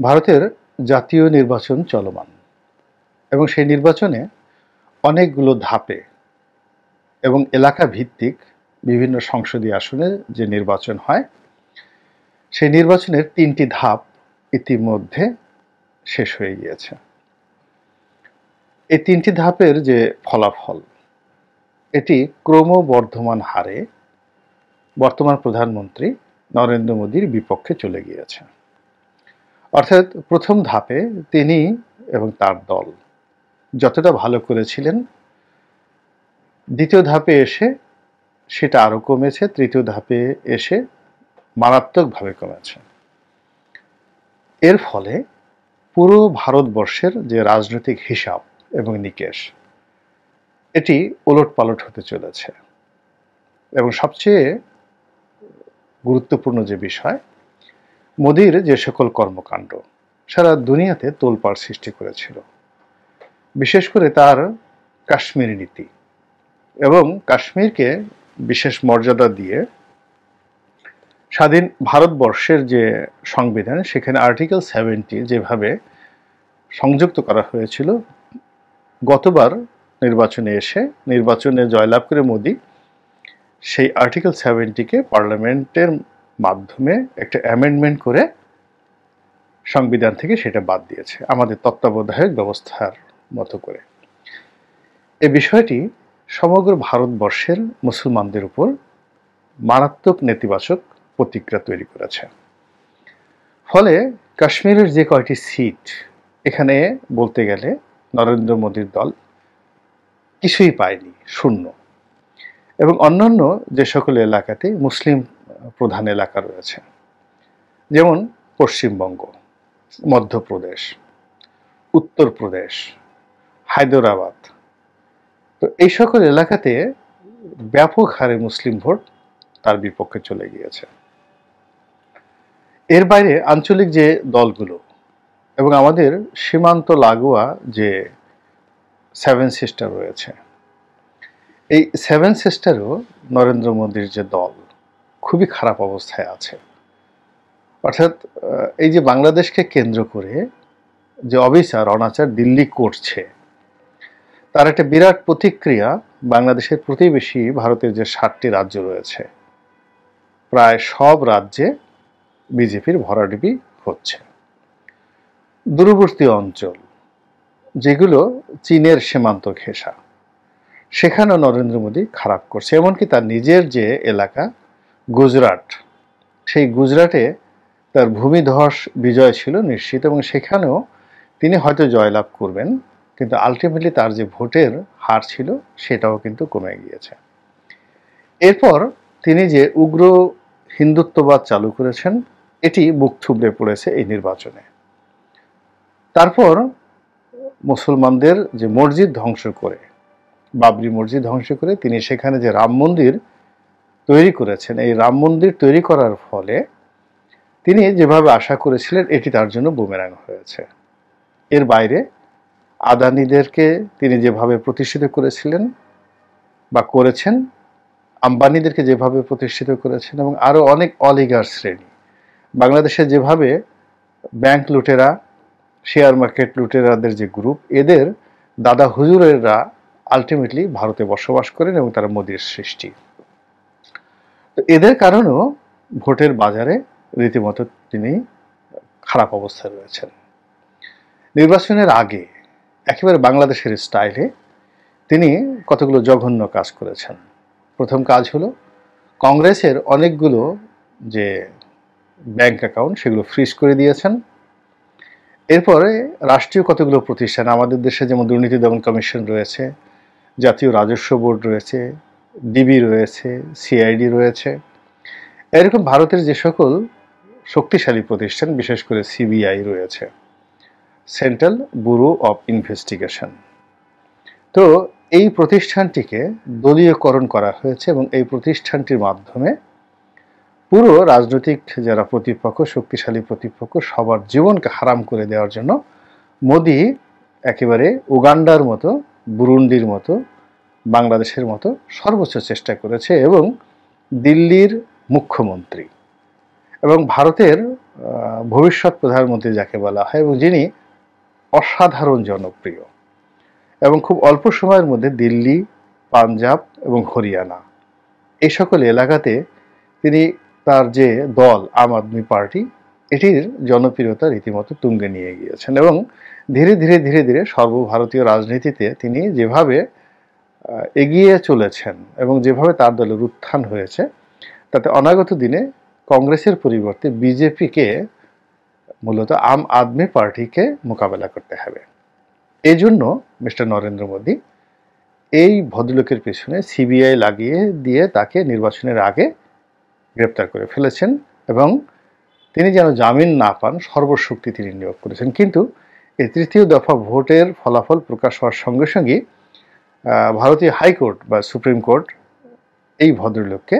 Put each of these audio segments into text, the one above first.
ভারতের জাতীয় নির্বাচন চলমান এবং সেই নির্বাচনে অনেকগুলো ধাপে এবং এলাকা ভিত্তিক বিভিন্ন সংসদীয় আসনে যে নির্বাচন হয়, সেই নির্বাচনের তিনটি ধাপ ইতিমধ্যে শেষ হয়ে গিয়েছে। এই তিনটি ধাপের যে ফলাফল, এটি ক্রমবর্ধমান হারে বর্তমান প্রধানমন্ত্রী নরেন্দ্র মোদীর বিপক্ষে চলে গিয়েছে। অর্থাৎ প্রথম ধাপে তিনি এবং তার দল যতটা ভালো করেছিলেন, দ্বিতীয় ধাপে এসে সেটা আরও কমেছে, তৃতীয় ধাপে এসে মারাত্মকভাবে কমেছে। এর ফলে পুরো ভারতবর্ষের যে রাজনৈতিক হিসাব এবং নিকেশ, এটি ওলট পালট হতে চলেছে। এবং সবচেয়ে গুরুত্বপূর্ণ যে বিষয় মোদির যে সকল কর্মকাণ্ড, সারা দুনিয়াতে তোলপাড় সৃষ্টি করেছিল। বিশেষ করে তার কাশ্মীর নীতি এবং কাশ্মীরকে বিশেষ মর্যাদা দিয়ে স্বাধীন ভারতবর্ষের যে সংবিধান, সেখানে আর্টিকেল সেভেন্টি যেভাবে সংযুক্ত করা হয়েছিল, গতবার নির্বাচনে এসে, নির্বাচনে জয়লাভ করে মোদি, সেই আর্টিকেল সেভেন্টিকে পার্লামেন্টের মাধ্যমে একটা অ্যামেন্ডমেন্ট করে সংবিধান থেকে সেটা বাদ দিয়েছে, আমাদের তত্ত্বাবধায়ক ব্যবস্থার মতো করে। এ বিষয়টি সমগ্র ভারতবর্ষের মুসলমানদের উপর মারাত্মক নেতিবাচক প্রতিক্রিয়া তৈরি করেছে। ফলে কাশ্মীরের যে কয়টি সিট এখানে বলতে গেলে নরেন্দ্র মোদীর দল কিছুই পায়নি, শূন্য। এবং অন্যান্য যে সকল এলাকাতে মুসলিম প্রধান এলাকা রয়েছে। যেমন পশ্চিমবঙ্গ, মধ্যপ্রদেশ, উত্তরপ্রদেশ, হায়দরাবাদ। তো এই সকল এলাকাতে ব্যাপক হারে মুসলিম ভোট তার বিপক্ষে চলে গিয়েছে। এর বাইরে আঞ্চলিক যে দলগুলো এবং আমাদের সীমান্ত লাগোয়া যে সেভেন সিস্টার রয়েছে, এই সেভেন সিস্টারও নরেন্দ্র মোদীর যে দল খুবই খারাপ অবস্থায় আছে। অর্থাৎ এই যে বাংলাদেশকে কেন্দ্র করে যে অবিচার, অনাচার দিল্লি করছে, তার একটা বিরাট প্রতিক্রিয়া বাংলাদেশের প্রতিবেশী ভারতের যে ষাটটি রাজ্য রয়েছে, প্রায় সব রাজ্যে বিজেপির ভরাডুবি হচ্ছে। দূরবর্তী অঞ্চল, যেগুলো চীনের সীমান্ত ঘেঁষা, সেখানেও নরেন্দ্র মোদী খারাপ করছে, এমনকি তার নিজের যে এলাকা গুজরাট। সেই গুজরাটে তার ভূমিধস বিজয় ছিল নিশ্চিত এবং সেখানেও তিনি হয়তো জয়লাভ করবেন, কিন্তু আলটিমেটলি তার যে ভোটের হার ছিল সেটাও কিন্তু কমে গিয়েছে। এরপর তিনি যে উগ্র হিন্দুত্ববাদ চালু করেছেন, এটি মুখ থুবড়ে পড়েছে এই নির্বাচনে। তারপর মুসলমানদের যে মসজিদ ধ্বংস করে, বাবরি মসজিদ ধ্বংস করে, তিনি সেখানে যে রাম মন্দির তৈরি করেছেন, এই রাম মন্দির তৈরি করার ফলে তিনি যেভাবে আশা করেছিলেন, এটি তার জন্য বুমেরাং হয়েছে। এর বাইরে আদানিদেরকে তিনি যেভাবে প্রতিষ্ঠিত করেছিলেন বা করেছেন, আম্বানিদেরকে যেভাবে প্রতিষ্ঠিত করেছেন এবং আরও অনেক অলিগার শ্রেণি। বাংলাদেশে যেভাবে ব্যাংক লুটেরা শেয়ার মার্কেট লুটেরাদের যে গ্রুপ এদের দাদা হুজুরেরা আলটিমেটলি ভারতে বসবাস করেন এবং তারা মোদীর সৃষ্টি। তো এদের কারণেও ভোটের বাজারে রীতিমতো তিনি খারাপ অবস্থায় রয়েছেন। নির্বাচনের আগে একেবারে বাংলাদেশের স্টাইলে তিনি কতগুলো জঘন্য কাজ করেছেন। প্রথম কাজ হলো কংগ্রেসের অনেকগুলো যে ব্যাংক অ্যাকাউন্ট সেগুলো ফ্রিজ করে দিয়েছেন। এরপরে রাষ্ট্রীয় কতগুলো প্রতিষ্ঠান, আমাদের দেশে যেমন দুর্নীতি দমন কমিশন রয়েছে, জাতীয় রাজস্ব বোর্ড রয়েছে ডিবি রয়েছে সিআইডি রয়েছে। এরকম ভারতের যে সকল শক্তিশালী প্রতিষ্ঠান, বিশেষ করে সিবিআই রয়েছে। সেন্ট্রাল ব্যুরো অফ ইনভেস্টিগেশন তো এই প্রতিষ্ঠানটিকে দলীয়করণ করা হয়েছে এবং এই প্রতিষ্ঠানটির মাধ্যমে পুরো রাজনৈতিক যারা প্রতিপক্ষ, শক্তিশালী প্রতিপক্ষ, সবার জীবনকে হারাম করে দেওয়ার জন্য মোদি একেবারে উগান্ডার মতো, বুরুন্ডির মতো বাংলাদেশের মতো সর্বোচ্চ চেষ্টা করেছে এবং দিল্লির মুখ্যমন্ত্রী এবং ভারতের ভবিষ্যৎ প্রধানমন্ত্রী যাকে বলা হয় এবং যিনি অসাধারণ জনপ্রিয় এবং খুব অল্প সময়ের মধ্যে দিল্লি, পাঞ্জাব এবং হরিয়ানা এই সকল এলাকাতে তিনি তার যে দল আম আদমি পার্টি, এটির জনপ্রিয়তা রীতিমতো তুঙ্গে নিয়ে গিয়েছেন এবং ধীরে ধীরে ধীরে ধীরে সর্বভারতীয় রাজনীতিতে তিনি যেভাবে এগিয়ে চলেছেন এবং যেভাবে তার দলের উত্থান হয়েছে, তাতে অনাগত দিনে কংগ্রেসের পরিবর্তে বিজেপিকে মূলত আম আদমি পার্টিকে মোকাবেলা করতে হবে। এই জন্য মিস্টার নরেন্দ্র মোদী এই ভদ্রলোকের পেছনে সিবিআই লাগিয়ে দিয়ে তাকে নির্বাচনের আগে গ্রেপ্তার করে ফেলেছেন এবং তিনি যেন জামিন না পান, সর্বশক্তি তিনি নিয়োগ করেছেন। কিন্তু এই তৃতীয় দফা ভোটের ফলাফল প্রকাশ হওয়ার সঙ্গে সঙ্গেই ভারতীয় হাইকোর্ট বা সুপ্রিম কোর্ট এই ভদ্রলোককে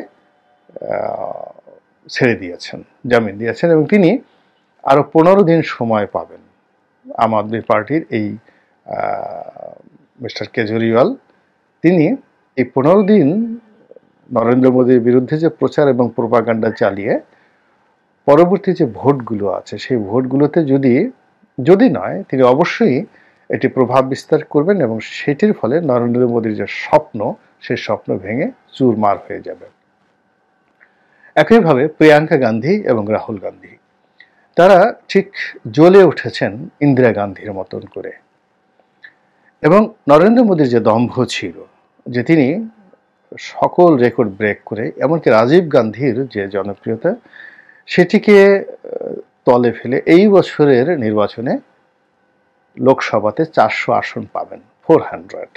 ছেড়ে দিয়েছেন, জামিন দিয়েছেন এবং তিনি আরও পনেরো দিন সময় পাবেন। আম আদমি পার্টির এই মিস্টার কেজরিওয়াল, তিনি এই পনেরো দিন নরেন্দ্র মোদীর বিরুদ্ধে যে প্রচার এবং প্রোপাগান্ডা চালিয়ে পরবর্তী যে ভোটগুলো আছে, সেই ভোটগুলোতে যদি যদি নয়, তিনি অবশ্যই এটি প্রভাব বিস্তার করবেন এবং সেটির ফলে নরেন্দ্র মোদীর যে স্বপ্ন, সেই স্বপ্ন ভেঙে চুরমার হয়ে যাবে একইভাবে প্রিয়াঙ্কা গান্ধী এবং রাহুল গান্ধী, তারা ঠিক জ্বলে উঠেছেন ইন্দিরা গান্ধীর মতন করে। এবং নরেন্দ্র মোদীর যে দম্ভ ছিল, যে তিনি সকল রেকর্ড ব্রেক করে, এমনকি রাজীব গান্ধীর যে জনপ্রিয়তা, সেটিকে তলে ফেলে এই বছরের নির্বাচনে লোকসভাতে চারশো আসন পাবেন ফোর হান্ড্রেড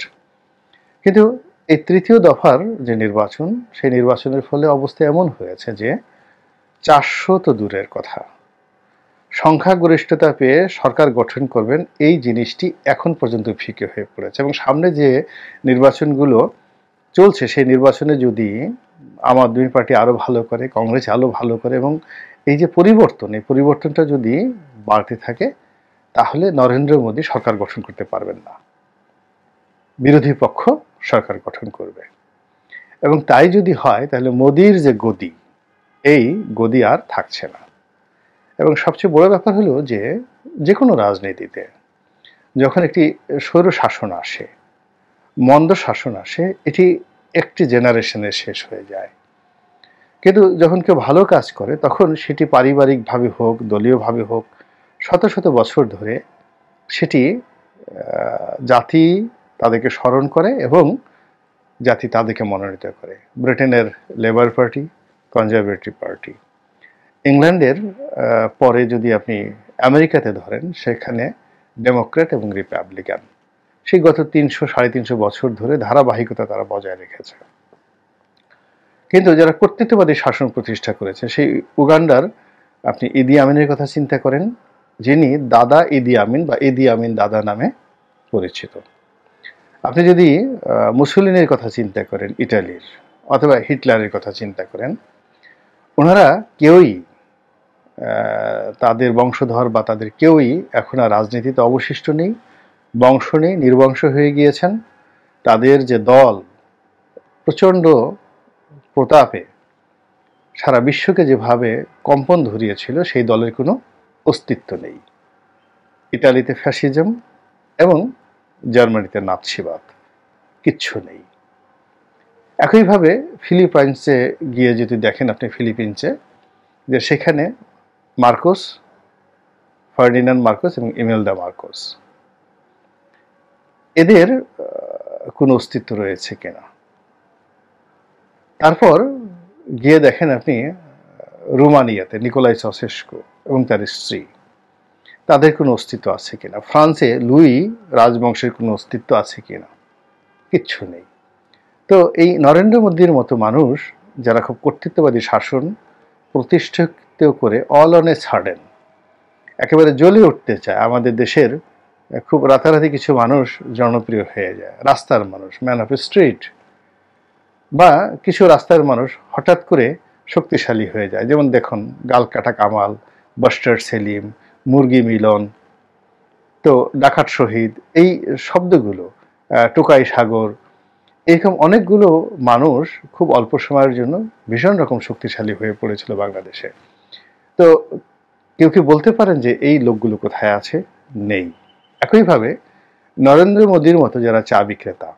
কিন্তু এই তৃতীয় দফার যে নির্বাচন, সেই নির্বাচনের ফলে অবস্থা এমন হয়েছে যে চারশো তো দূরের কথা। সংখ্যাগরিষ্ঠতা পেয়ে সরকার গঠন করবেন এই জিনিসটি এখন পর্যন্ত ফিকে হয়ে পড়েছে এবং সামনে যে নির্বাচনগুলো চলছে, সেই নির্বাচনে যদি আম আদমি পার্টি আরও ভালো করে, কংগ্রেস আরও ভালো করে এবং এই যে পরিবর্তন, এই পরিবর্তনটা যদি বাড়তে থাকে তাহলে নরেন্দ্র মোদী সরকার গঠন করতে পারবেন না। বিরোধী পক্ষ সরকার গঠন করবে। এবং তাই যদি হয়, তাহলে মোদির যে গদি, এই গদি আর থাকছে না। এবং সবচেয়ে বড় ব্যাপার হলো যে যে কোনো রাজনীতিতে যখন একটি স্বৈর শাসন আসে, মন্দ শাসন আসে, এটি একটি জেনারেশনে শেষ হয়ে যায়। কিন্তু যখন কেউ ভালো কাজ করে, তখন সেটি পারিবারিকভাবে হোক, দলীয়ভাবে হোক শত শত বছর ধরে সেটি জাতি তাদেরকে স্মরণ করে এবং জাতি তাদেরকে মনোনীত করে। ব্রিটেনের লেবার পার্টি, কনজারভেটিভ পার্টি। ইংল্যান্ডের পরে যদি আপনি আমেরিকাতে ধরেন, সেখানে ডেমোক্রেট এবং রিপাবলিকান। সেই গত তিনশো, সাড়ে তিনশো বছর ধরে ধারাবাহিকতা তারা বজায় রেখেছে। কিন্তু যারা কর্তৃত্ববাদী শাসন প্রতিষ্ঠা করেছে, সেই উগান্ডার, আপনি ইদি আমিনের কথা চিন্তা করেন যিনি দাদা ইদি আমিন বা ইদি আমিন দাদা নামে পরিচিত। আপনি যদি মুসলিনের কথা চিন্তা করেন, ইটালির, অথবা হিটলারের কথা চিন্তা করেন ওনারা কেউই তাদের বংশধর বা তাদের কেউই এখন আর রাজনীতিতে অবশিষ্ট নেই, বংশ নেই, নির্বংশ হয়ে গিয়েছেন। তাদের যে দল, প্রচণ্ড প্রতাপে সারা বিশ্বকে যেভাবে কম্পন ধরিয়েছিল, সেই দলের কোনো অস্তিত্ব নেই। ইটালিতে ফ্যাসিজম এবং জার্মানিতে নাৎসিবাদ। কিচ্ছু নেই। একইভাবে ফিলিপাইন্সে গিয়ে যদি দেখেন আপনি ফিলিপিন্সে, যে সেখানে মার্কোস, ফার্ডিনান্ড মার্কোস এবং ইমেলদা মার্কোস। এদের কোনো অস্তিত্ব রয়েছে কিনা? তারপর গিয়ে দেখেন আপনি রোমানিয়াতে নিকোলাই সসেস্কো এবং তার স্ত্রী। তাদের কোনো অস্তিত্ব আছে কিনা? ফ্রান্সে লুই রাজবংশের কোনো অস্তিত্ব আছে কিনা? কিচ্ছু নেই। তো এই নরেন্দ্র মোদীর মতো মানুষ, যারা খুব কর্তৃত্ববাদী শাসন প্রতিষ্ঠিত করে অল অন এ ছাড়েন একেবারে জ্বলে উঠতে চায়, আমাদের দেশের খুব রাতারাতি কিছু মানুষ জনপ্রিয় হয়ে যায়, রাস্তার মানুষ ম্যান অফ স্ট্রিট বা কিছু রাস্তার মানুষ হঠাৎ করে শক্তিশালী হয়ে যায়। যেমন দেখুন গালকাটা কামাল, বাস্টার সেলিম, মুরগি মিলন, তো ডাকাত শহীদ, এই শব্দগুলো টোকাই সাগর, এরকম অনেকগুলো মানুষ খুব অল্প সময়ের জন্য ভীষণ রকম শক্তিশালী হয়ে পড়েছিল বাংলাদেশে। তো কেউ কি বলতে পারেন যে এই লোকগুলো কোথায় আছে? নেই। একইভাবে নরেন্দ্র মোদীর মতো যারা চা বিক্রেতা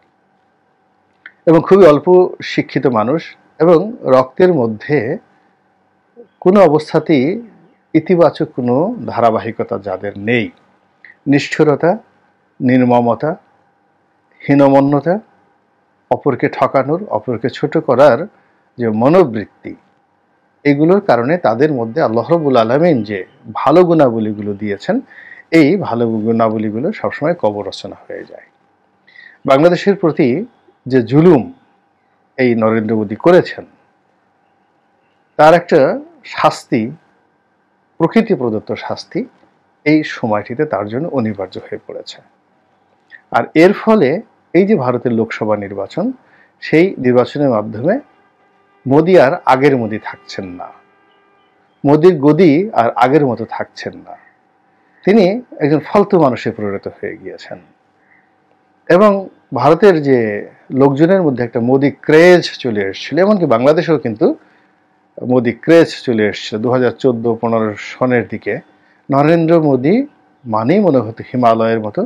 এবং খুবই অল্প শিক্ষিত মানুষ এবং রক্তের মধ্যে কোনো অবস্থাতেই ইতিবাচক কোনো ধারাবাহিকতা যাদের নেই। নিষ্ঠুরতা, নির্মমতা, হীনমন্যতা, অপরকে ঠকানোর, অপরকে ছোট করার যে মনোবৃত্তি, এগুলোর কারণে তাদের মধ্যে আল্লাহ রবুল আলমিন যে ভালো গুণাবলীগুলো দিয়েছেন, এই ভালো গুণাবলীগুলো সবসময় কবরচনা হয়ে যায়। বাংলাদেশের প্রতি যে জুলুম এই নরেন্দ্র মোদী করেছেন, তার একটা শাস্তি, প্রকৃতি প্রদত্ত শাস্তি এই সময়টিতে তার জন্য অনিবার্য হয়ে পড়েছে। আর এর ফলে এই যে ভারতের লোকসভা নির্বাচন, সেই নির্বাচনের মাধ্যমে মোদী আর আগের মোদি থাকছেন না। মোদীর গদি আর আগের মতো থাকছেন না। তিনি একজন ফালতু মানুষে পরিণত হয়ে গিয়েছেন। এবং ভারতের যে লোকজনের মধ্যে একটা মোদি ক্রেজ চলে এসেছিল, এমনকি বাংলাদেশেও কিন্তু মোদি ক্রেজ চলে এসেছিল দু হাজার চোদ্দ পনেরো সনের দিকে। নরেন্দ্র মোদী মানেই মনে হতো হিমালয়ের মতো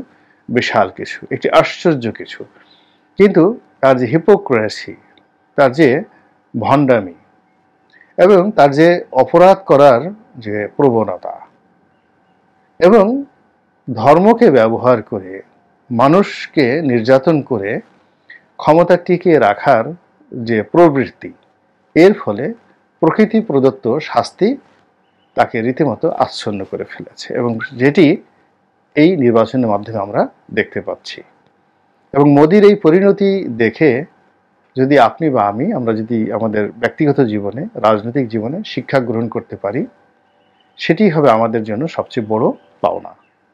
বিশাল কিছু, একটি আশ্চর্য কিছু। কিন্তু তার যে হিপোক্রেসি তার যে ভণ্ডামি এবং তার যে অপরাধ করার যে প্রবণতা এবং ধর্মকে ব্যবহার করে মানুষকে নির্যাতন করে ক্ষমতা টিকিয়ে রাখার যে প্রবৃত্তি, এর ফলে প্রকৃতি প্রদত্ত শাস্তি তাকে রীতিমতো আচ্ছন্ন করে ফেলেছে এবং যেটি এই নির্বাচনের মাধ্যমে আমরা দেখতে পাচ্ছি। এবং মোদির এই পরিণতি দেখে যদি আপনি বা আমি, আমরা যদি আমাদের ব্যক্তিগত জীবনে, রাজনৈতিক জীবনে শিক্ষা গ্রহণ করতে পারি সেটি হবে আমাদের জন্য সবচেয়ে বড় পাওনা।